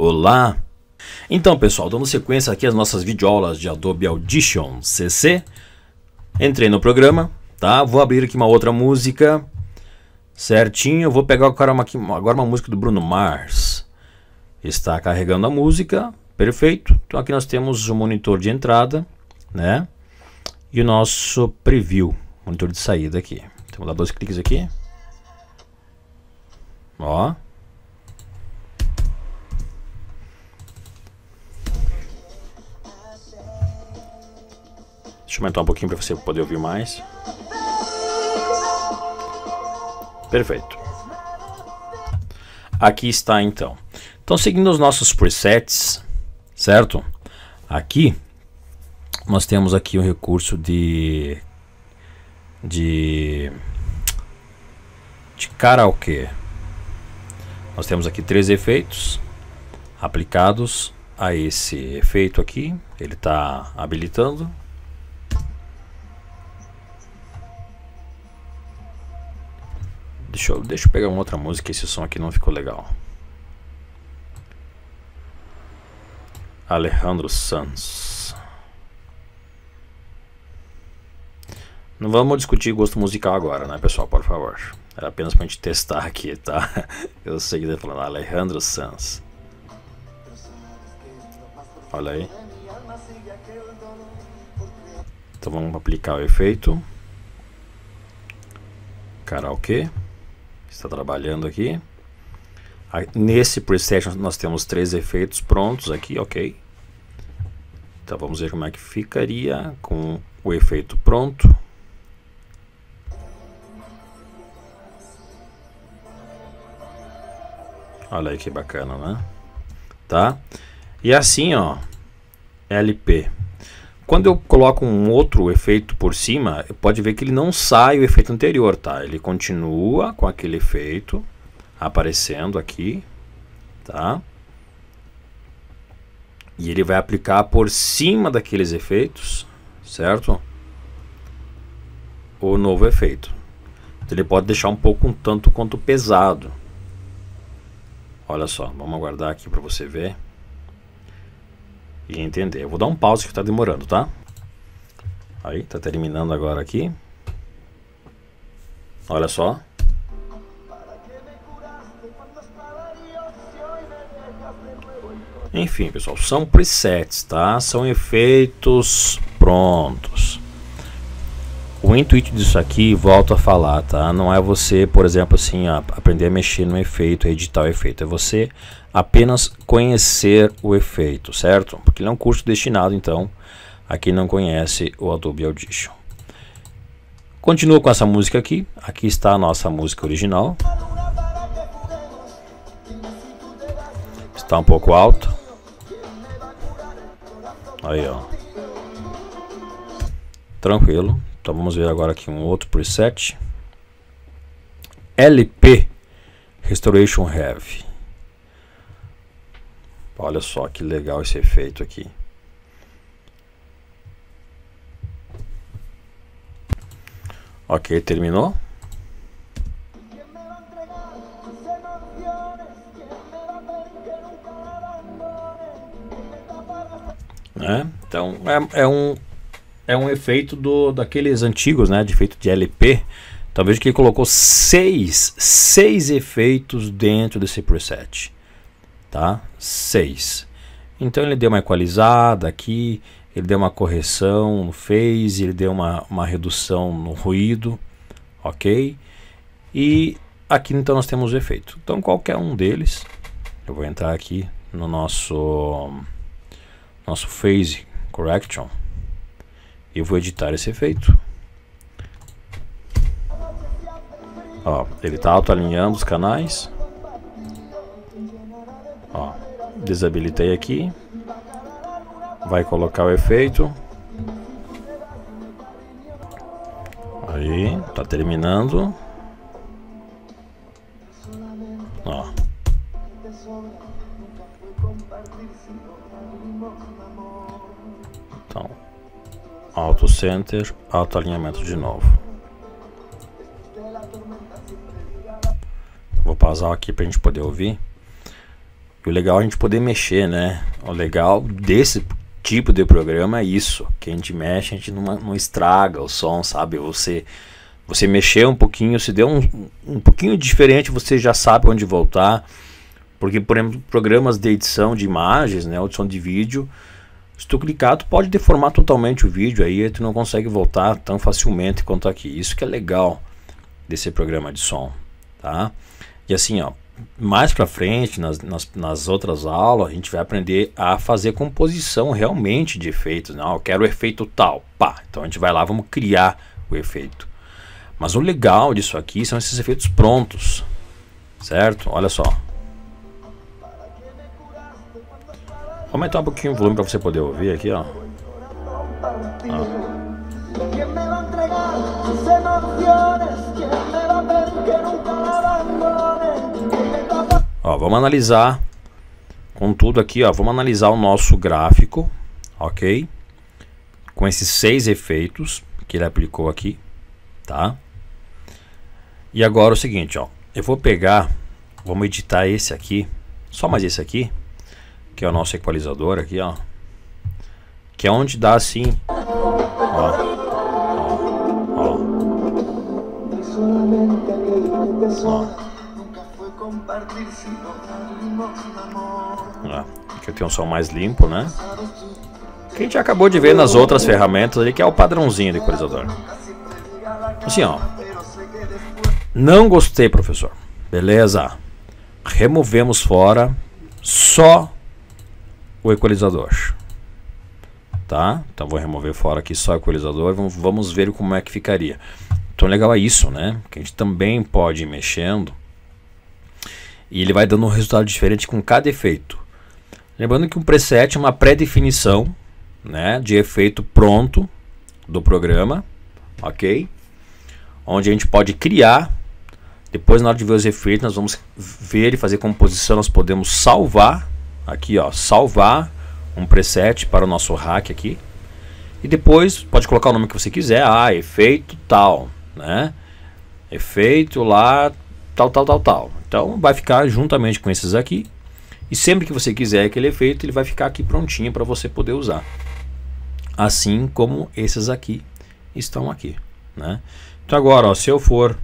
Olá! Então, pessoal, dando sequência aqui às nossas videoaulas de Adobe Audition CC. Entrei no programa, tá? Vou abrir aqui uma outra música. Certinho, vou pegar agora uma, agora uma música do Bruno Mars. Está carregando a música, perfeito. Então aqui nós temos o monitor de entrada, né? E o nosso preview, monitor de saída aqui. Então vou dar dois cliques aqui. Ó. Deixa eu aumentar um pouquinho para você poder ouvir mais. Perfeito. Aqui está então. Então, seguindo os nossos presets, certo? Aqui nós temos aqui o um recurso de de de karaokê. Nós temos aqui três efeitos aplicados a esse efeito aqui. Ele está habilitando. Deixa eu, deixa eu pegar uma outra música, esse som aqui não ficou legal. Alejandro Sanz. Não vamos discutir gosto musical agora, né, pessoal, por favor. Era apenas pra gente testar aqui, tá? Eu sei que tá falando Alejandro Sanz. Olha aí. Então vamos aplicar o efeito. Karaokê está trabalhando aqui. Nesse preset nós temos três efeitos prontos aqui, ok? Então vamos ver como é que ficaria com o efeito pronto. Olha aí que bacana, né? Tá? E assim, ó, LP. Quando eu coloco um outro efeito por cima, pode ver que ele não sai o efeito anterior, tá? Ele continua com aquele efeito aparecendo aqui, tá? E ele vai aplicar por cima daqueles efeitos, certo? O novo efeito. Então, ele pode deixar um pouco um tanto quanto pesado. Olha só, vamos aguardar aqui para você ver e entender. Eu vou dar um pause que está demorando, tá? Aí, está terminando agora aqui. Olha só. Enfim, pessoal, são presets, tá? São efeitos prontos. O intuito disso aqui, volto a falar, tá? Não é você, por exemplo, assim, aprender a mexer no efeito, editar o efeito. É você apenas conhecer o efeito, certo? Porque ele é um curso destinado, então, a quem não conhece o Adobe Audition. Continua com essa música aqui. Aqui está a nossa música original. Está um pouco alto. Aí, ó. Tranquilo. Então vamos ver agora aqui um outro preset. LP Restoration Heavy. Olha só que legal esse efeito aqui. Ok, terminou. É, então é, é um é um efeito do, daqueles antigos, né? De efeito de LP. Talvez que ele colocou seis, seis efeitos dentro desse preset. Tá? Seis. Então ele deu uma equalizada aqui, ele deu uma correção no phase, ele deu uma, uma redução no ruído, ok? E aqui então nós temos o efeito. Então qualquer um deles, eu vou entrar aqui no nosso nosso phase correction eu vou editar esse efeito. Ó, ele está autoalinhando os canais. Ó, desabilitei aqui. Vai colocar o efeito. Aí, tá terminando. Ó. Então, Auto Center, auto alinhamento de novo. Vou pausar aqui para a gente poder ouvir. E o legal é a gente poder mexer, né? O legal desse tipo de programa é isso. Que a gente mexe, a gente não, não estraga o som, sabe? Você você mexer um pouquinho, se deu um, um pouquinho diferente, você já sabe onde voltar. Porque, por exemplo, programas de edição de imagens, né, edição de vídeo, se tu clicar, tu pode deformar totalmente o vídeo aí, tu não consegue voltar tão facilmente quanto aqui. Isso que é legal desse programa de som, tá? E assim, ó, mais para frente, nas, nas, nas, outras aulas, a gente vai aprender a fazer composição realmente de efeitos. Não, né? eu quero o efeito tal, pá. Então a gente vai lá, vamos criar o efeito. Mas o legal disso aqui são esses efeitos prontos, certo? Olha só. Aumentar um pouquinho o volume para você poder ouvir aqui, ó. ó. Ó, vamos analisar com tudo aqui, ó. Vamos analisar o nosso gráfico, ok? Com esses seis efeitos que ele aplicou aqui, tá? E agora o seguinte, ó. Eu vou pegar, vamos editar esse aqui, só mais esse aqui, que é o nosso equalizador aqui, ó. Que é onde dá assim, ó. Ó. ó. ó. Aqui eu tenho um som mais limpo, né? Que a gente acabou de ver nas outras ferramentas ali, que é o padrãozinho do equalizador. Assim, ó. Não gostei, professor. Beleza. Removemos fora só o equalizador. Tá? Então vou remover fora aqui só o equalizador. Vamos, ver como é que ficaria. Então legal é isso, né? Que a gente também pode ir mexendo. E ele vai dando um resultado diferente com cada efeito. Lembrando que um preset é uma pré-definição né, de efeito pronto do programa, ok? Onde a gente pode criar depois, na hora de ver os efeitos, nós vamos ver e fazer composição. Nós podemos salvar aqui, ó, salvar um preset para o nosso hack aqui. E depois pode colocar o nome que você quiser. Ah, efeito tal, né? Efeito lá, tal, tal, tal, tal. Então vai ficar juntamente com esses aqui. E sempre que você quiser aquele efeito, ele vai ficar aqui prontinho para você poder usar. Assim como esses aqui estão aqui, né? Então agora, ó, se eu for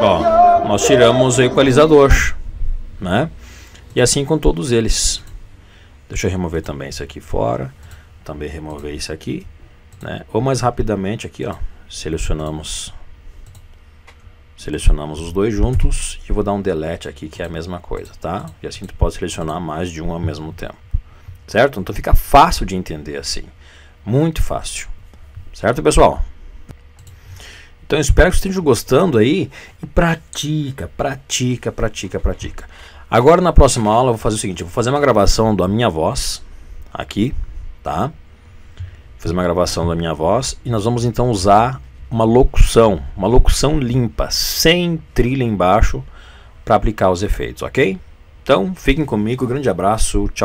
Ó, nós tiramos o equalizador, né? E assim com todos eles. Deixa eu remover também isso aqui fora. Também remover isso aqui, né? Ou mais rapidamente aqui, ó, selecionamos selecionamos os dois juntos e vou dar um delete aqui que é a mesma coisa, tá? E assim tu pode selecionar mais de um ao mesmo tempo. Certo? Então fica fácil de entender assim. Muito fácil. Certo, pessoal? Então espero que você esteja gostando aí e pratica, pratica, pratica, pratica. Agora na próxima aula eu vou fazer o seguinte, eu vou fazer uma gravação da minha voz aqui, tá? Vou fazer uma gravação da minha voz e nós vamos então usar uma locução, uma locução limpa, sem trilha embaixo para aplicar os efeitos, ok? Então fiquem comigo, grande abraço, tchau.